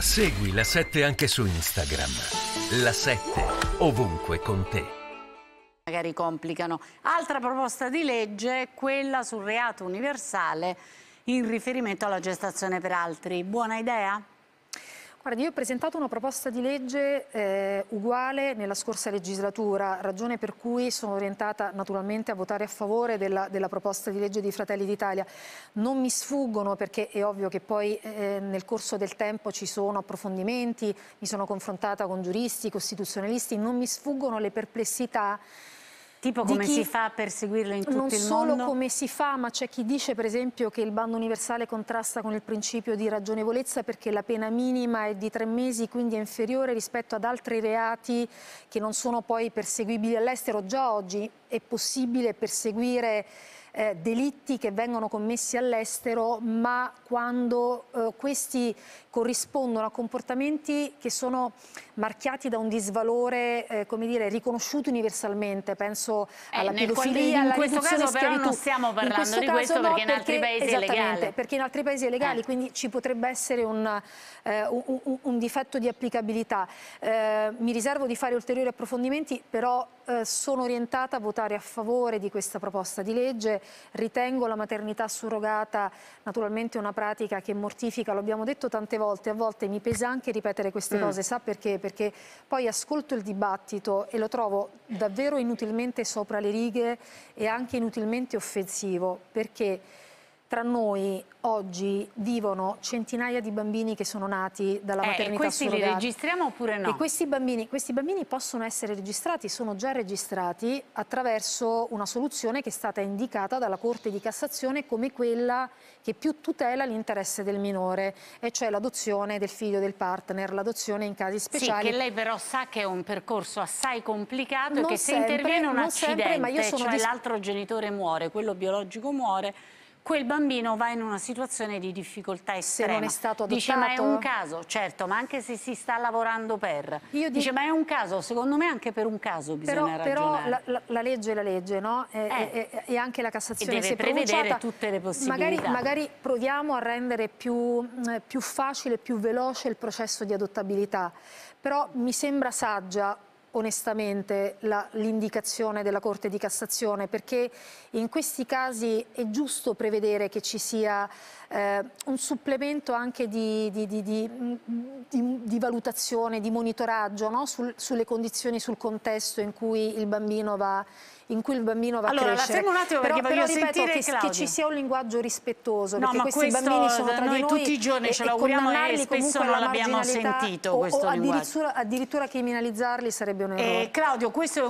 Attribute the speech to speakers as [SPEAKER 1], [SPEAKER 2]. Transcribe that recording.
[SPEAKER 1] Segui la 7 anche su Instagram. La 7 ovunque con te.
[SPEAKER 2] Magari complicano. Altra proposta di legge quella sul reato universale in riferimento alla gestazione per altri. Buona idea?
[SPEAKER 3] Guardi, io ho presentato una proposta di legge eh, uguale nella scorsa legislatura, ragione per cui sono orientata naturalmente a votare a favore della, della proposta di legge di Fratelli d'Italia. Non mi sfuggono perché è ovvio che poi eh, nel corso del tempo ci sono approfondimenti, mi sono confrontata con giuristi, costituzionalisti, non mi sfuggono le perplessità
[SPEAKER 2] Tipo come si fa a perseguirlo in tutto
[SPEAKER 3] il
[SPEAKER 2] mondo?
[SPEAKER 3] Non solo come si fa, ma c'è chi dice per esempio che il bando universale contrasta con il principio di ragionevolezza perché la pena minima è di tre mesi, quindi è inferiore rispetto ad altri reati che non sono poi perseguibili all'estero. Già oggi è possibile perseguire eh, delitti che vengono commessi all'estero, ma quando eh, questi corrispondono a comportamenti che sono marchiati da un disvalore, eh, come dire, riconosciuto universalmente. Penso
[SPEAKER 2] eh,
[SPEAKER 3] alla pedofilia, alla
[SPEAKER 2] in questo caso però non stiamo parlando di questo
[SPEAKER 3] no,
[SPEAKER 2] perché in altri paesi è legale.
[SPEAKER 3] perché in altri paesi è legale,
[SPEAKER 2] eh.
[SPEAKER 3] quindi ci potrebbe essere un, eh, un, un difetto di applicabilità. Eh, mi riservo di fare ulteriori approfondimenti, però eh, sono orientata a votare a favore di questa proposta di legge. Ritengo la maternità surrogata naturalmente una pratica che mortifica, lo abbiamo detto tante volte, a volte mi pesa anche ripetere queste mm. cose, sa perché? Perché poi ascolto il dibattito e lo trovo davvero inutilmente sopra le righe e anche inutilmente offensivo, perché tra noi oggi vivono centinaia di bambini che sono nati dalla
[SPEAKER 2] eh,
[SPEAKER 3] maternità
[SPEAKER 2] questi
[SPEAKER 3] surrogata.
[SPEAKER 2] li registriamo oppure no?
[SPEAKER 3] E questi bambini, questi bambini possono essere registrati, sono già registrati attraverso una soluzione che è stata indicata dalla Corte di Cassazione come quella che più tutela l'interesse del minore, e cioè l'adozione del figlio del partner, l'adozione in casi speciali.
[SPEAKER 2] Sì, che lei però sa che è un percorso assai complicato
[SPEAKER 3] non
[SPEAKER 2] e che
[SPEAKER 3] sempre,
[SPEAKER 2] se interviene un accidente,
[SPEAKER 3] sempre,
[SPEAKER 2] cioè l'altro genitore muore, quello biologico muore, quel bambino va in una situazione di difficoltà estrema.
[SPEAKER 3] Se non è stato adottato...
[SPEAKER 2] Dice, ma è un caso, certo, ma anche se si sta lavorando per. Io dice, dico... ma è un caso, secondo me anche per un caso bisogna
[SPEAKER 3] però, Però la, la, la, legge è la legge, no? E, eh. e, e anche la Cassazione
[SPEAKER 2] e deve
[SPEAKER 3] si è
[SPEAKER 2] prevedere tutte le possibilità.
[SPEAKER 3] Magari, magari proviamo a rendere più, eh, più facile, più veloce il processo di adottabilità, però mi sembra saggia onestamente l'indicazione della Corte di Cassazione perché in questi casi è giusto prevedere che ci sia eh, un supplemento anche di, di, di, di valutazione, di monitoraggio no? Sul, sulle condizioni, sul contesto in cui il bambino va in cui il bambino va
[SPEAKER 2] allora,
[SPEAKER 3] a crescere.
[SPEAKER 2] Allora, un attimo perché
[SPEAKER 3] però,
[SPEAKER 2] voglio
[SPEAKER 3] però,
[SPEAKER 2] sentire
[SPEAKER 3] che, che, ci sia un linguaggio rispettoso,
[SPEAKER 2] no,
[SPEAKER 3] perché questi bambini sono tra
[SPEAKER 2] noi
[SPEAKER 3] di noi
[SPEAKER 2] tutti i giorni ce l'auguriamo e spesso non l'abbiamo sentito
[SPEAKER 3] o,
[SPEAKER 2] questo
[SPEAKER 3] o
[SPEAKER 2] linguaggio.
[SPEAKER 3] Addirittura, addirittura criminalizzarli sarebbe un errore.
[SPEAKER 2] Eh, Claudio, questo è un